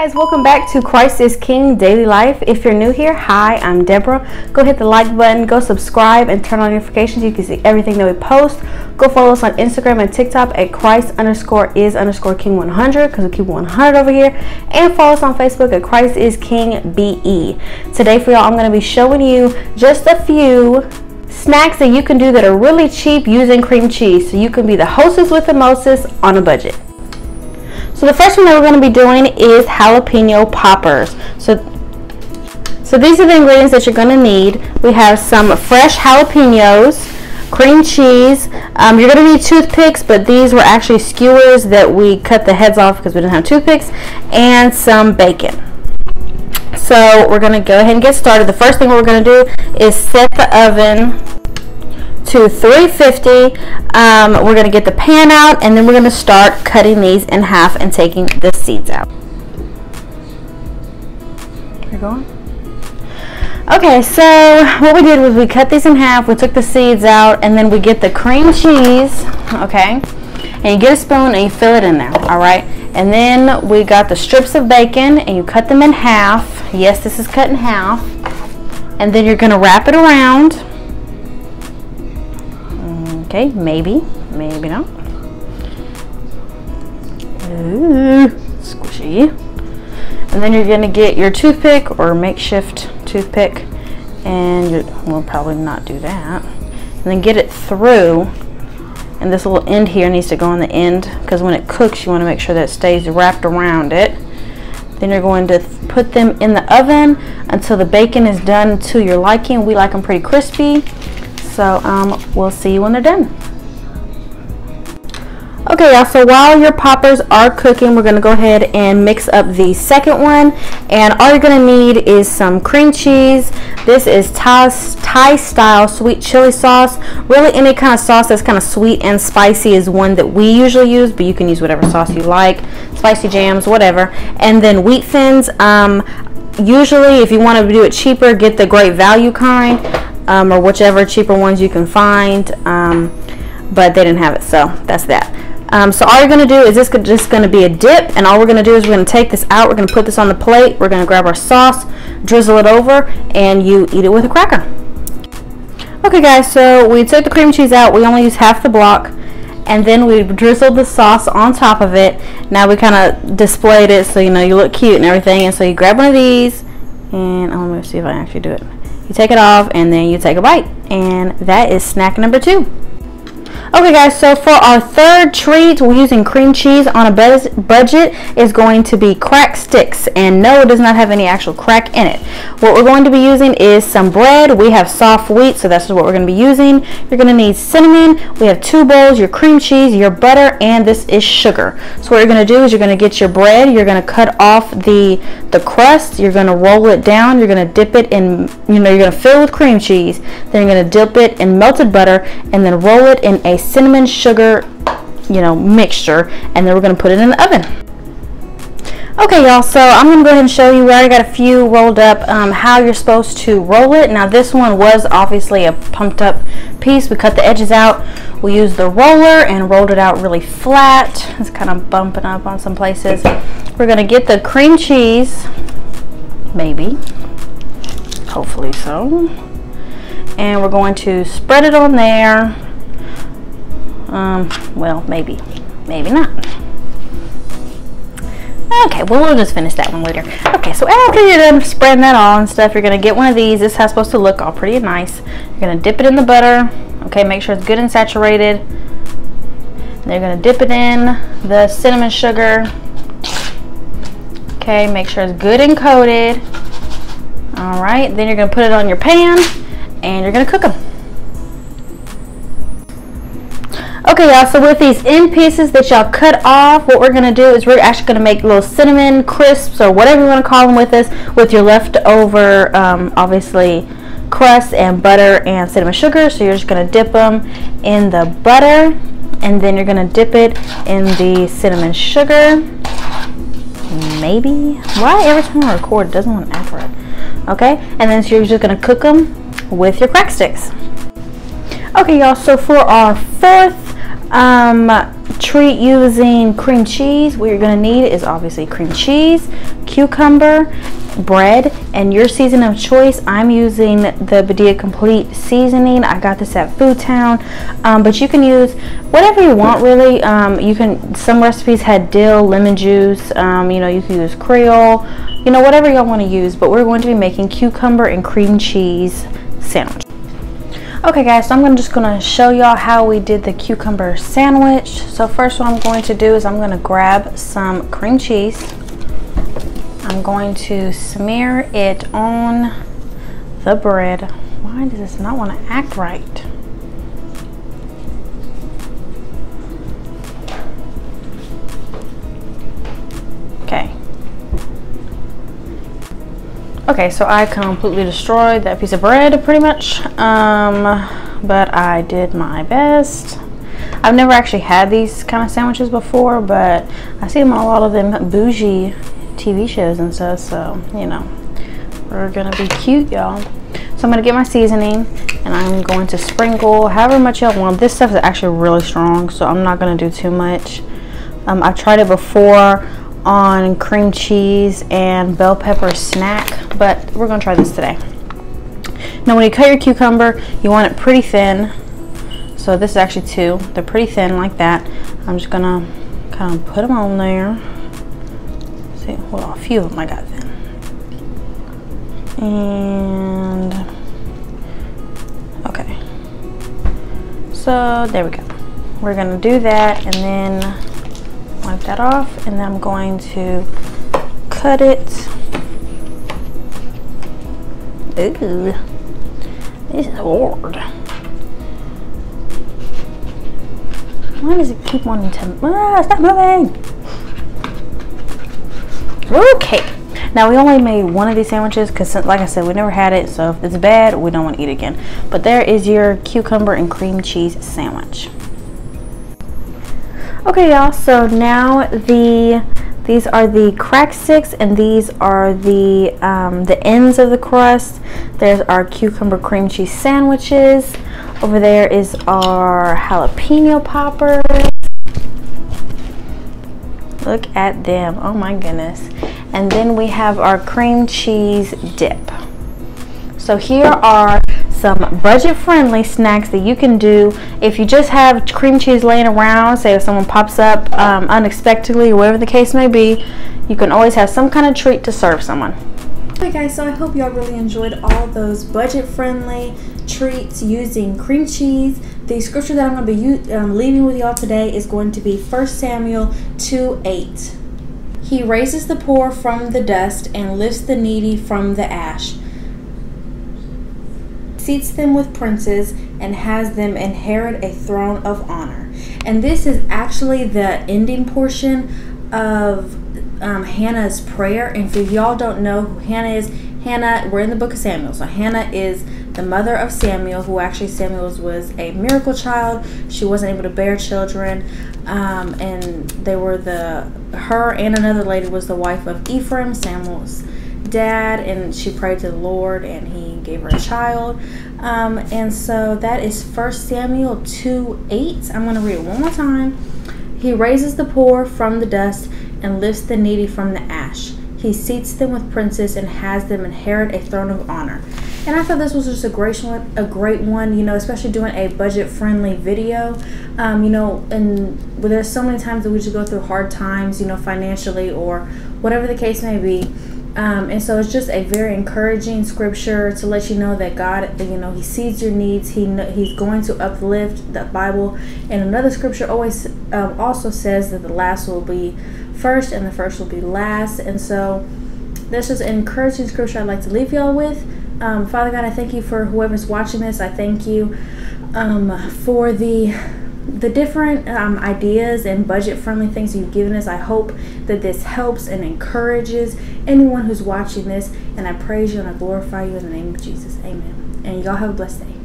guys, welcome back to Christ is King Daily Life. If you're new here, hi, I'm Deborah. Go hit the like button, go subscribe, and turn on notifications. You can see everything that we post. Go follow us on Instagram and TikTok at Christ underscore is underscore King 100 because we keep 100 over here. And follow us on Facebook at Christ is King BE. Today for y'all, I'm going to be showing you just a few snacks that you can do that are really cheap using cream cheese so you can be the hostess with the mostest on a budget. So the first one that we're going to be doing is jalapeno poppers. So, so these are the ingredients that you're going to need. We have some fresh jalapenos, cream cheese. Um, you're going to need toothpicks, but these were actually skewers that we cut the heads off because we didn't have toothpicks, and some bacon. So we're going to go ahead and get started. The first thing we're going to do is set the oven to 350. Um, we're going to get the pan out and then we're going to start cutting these in half and taking the seeds out. You're going? Okay, so what we did was we cut these in half, we took the seeds out, and then we get the cream cheese, okay? And you get a spoon and you fill it in there, all right? And then we got the strips of bacon and you cut them in half. Yes, this is cut in half. And then you're gonna wrap it around Okay, maybe, maybe not. Ooh, squishy. And then you're gonna get your toothpick or makeshift toothpick and we'll probably not do that. And then get it through and this little end here needs to go on the end because when it cooks you want to make sure that it stays wrapped around it. Then you're going to put them in the oven until the bacon is done to your liking. We like them pretty crispy. So um, we'll see you when they're done. Okay, y'all, so while your poppers are cooking, we're to go ahead and mix up the second one. And all you're to need is some cream cheese. This is Thai, Thai style sweet chili sauce. Really, any kind of sauce that's kind of sweet and spicy is one that we usually use, but you can use whatever sauce you like. Spicy jams, whatever. And then wheat thins. Um, usually, if you want to do it cheaper, get the great value kind um, or whichever cheaper ones you can find. Um, but they didn't have it, so that's that. Um, so all you're going to do is this just going to be a dip, and all we're going to do is we're going to take this out. We're going to put this on the plate. We're going to grab our sauce, drizzle it over, and you eat it with a cracker. Okay, guys, so we took the cream cheese out. We only used half the block, and then we drizzled the sauce on top of it. Now we kind of displayed it so you know you look cute and everything. And so you grab one of these, and I'm going to see if I actually do it. You take it off, and then you take a bite, and that is snack number two. Okay guys, so for our third treat, we're using cream cheese on a budget is going to be crack sticks. And no, it does not have any actual crack in it. What we're going to be using is some bread. We have soft wheat, so that's what we're going to be using. You're going to need cinnamon. We have two bowls, your cream cheese, your butter, and this is sugar. So what you're going to do is you're going to get your bread. You're going to cut off the, the crust. You're going to roll it down. You're going to dip it in, you know, you're going to fill with cream cheese. Then you're going to dip it in melted butter and then roll it in a cinnamon sugar, you know, mixture, and then we're to put it in the oven. Okay, y'all, so I'm going to go ahead and show you. We already got a few rolled up, um, how you're supposed to roll it. Now, this one was obviously a pumped up piece. We cut the edges out. We used the roller and rolled it out really flat. It's kind of bumping up on some places. We're going to get the cream cheese, maybe, hopefully so. And we're going to spread it on there um, well, maybe. Maybe not. Okay, well, we'll just finish that one later. Okay, so after you're done spreading that all and stuff, you're going to get one of these. This is supposed to look all pretty nice. You're going to dip it in the butter. Okay, make sure it's good and saturated. They're going to dip it in the cinnamon sugar. Okay, make sure it's good and coated. All right, then you're going to put it on your pan and you're going to cook them. Okay, y'all, so with these end pieces that y'all cut off, what we're going to do is we're actually going to make little cinnamon crisps or whatever you want to call them with this with your leftover, um, obviously, crust and butter and cinnamon sugar. So you're just going to dip them in the butter and then you're going to dip it in the cinnamon sugar. Maybe. Why every time I record it doesn't want to act right? Okay, and then so you're just going to cook them with your crack sticks. Okay, y'all, so for our fourth um, treat using cream cheese, what you're to need is obviously cream cheese, cucumber, bread, and your seasoning of choice. I'm using the Badia Complete seasoning. I got this at Food Town, um, but you can use whatever you want really. Um, you can. Some recipes had dill, lemon juice. Um, you know, you can use Creole. You know, whatever y'all want to use. But we're going to be making cucumber and cream cheese sandwich. Okay guys, so I'm just gonna show y'all how we did the cucumber sandwich. So first what I'm going to do is I'm gonna grab some cream cheese. I'm going to smear it on the bread. Why does this not wanna act right? Okay, so I completely destroyed that piece of bread pretty much, um, but I did my best. I've never actually had these kind of sandwiches before, but I see them on a lot of them bougie TV shows and stuff, so, you know, we're gonna be cute, y'all. So I'm gonna get my seasoning and I'm going to sprinkle however much y'all want. This stuff is actually really strong, so I'm not gonna do too much. Um, I've tried it before on cream cheese and bell pepper snack, but we're gonna try this today. Now when you cut your cucumber, you want it pretty thin. So this is actually two. They're pretty thin like that. I'm just gonna kind of put them on there. See, well, a few of them I got thin. And, okay. So there we go. We're gonna do that and then wipe that off and then I'm going to cut it. Ooh, this is hard. Why does it keep wanting to, ah, stop moving. Okay, now we only made one of these sandwiches because like I said, we never had it. So if it's bad, we don't want to eat again. But there is your cucumber and cream cheese sandwich. Okay y'all, so now the these are the crack sticks and these are the um, the ends of the crust. There's our cucumber cream cheese sandwiches. Over there is our jalapeno poppers. Look at them, oh my goodness. And then we have our cream cheese dip. So here are some budget friendly snacks that you can do if you just have cream cheese laying around say if someone pops up um, unexpectedly or whatever the case may be you can always have some kind of treat to serve someone Hey guys, so I hope y'all really enjoyed all those budget friendly treats using cream cheese. The scripture that I'm going to be um, leaving with y'all today is going to be 1 Samuel 2 8. He raises the poor from the dust and lifts the needy from the ash seats them with princes, and has them inherit a throne of honor. And this is actually the ending portion of um, Hannah's prayer. And if y'all don't know who Hannah is, Hannah, we're in the book of Samuel. So Hannah is the mother of Samuel, who actually Samuel was a miracle child. She wasn't able to bear children. Um, and they were the, her and another lady was the wife of Ephraim, Samuel's dad and she prayed to the Lord and he gave her a child. Um, and so that is First Samuel 2 8. I'm going to read it one more time. He raises the poor from the dust and lifts the needy from the ash. He seats them with princes and has them inherit a throne of honor. And I thought this was just a great one, a great one, you know, especially doing a budget-friendly video. Um, you know, and there's so many times that we just go through hard times, you know, financially or whatever the case may be um, and so it's just a very encouraging scripture to let you know that God, you know, He sees your needs. He He's going to uplift the Bible. And another scripture always um, also says that the last will be first and the first will be last. And so this is an encouraging scripture I'd like to leave y'all with. Um, Father God, I thank you for whoever's watching this. I thank you um, for the the different um, ideas and budget friendly things you've given us. I hope that this helps and encourages anyone who's watching this. And I praise you and I glorify you in the name of Jesus. Amen. And y'all have a blessed day.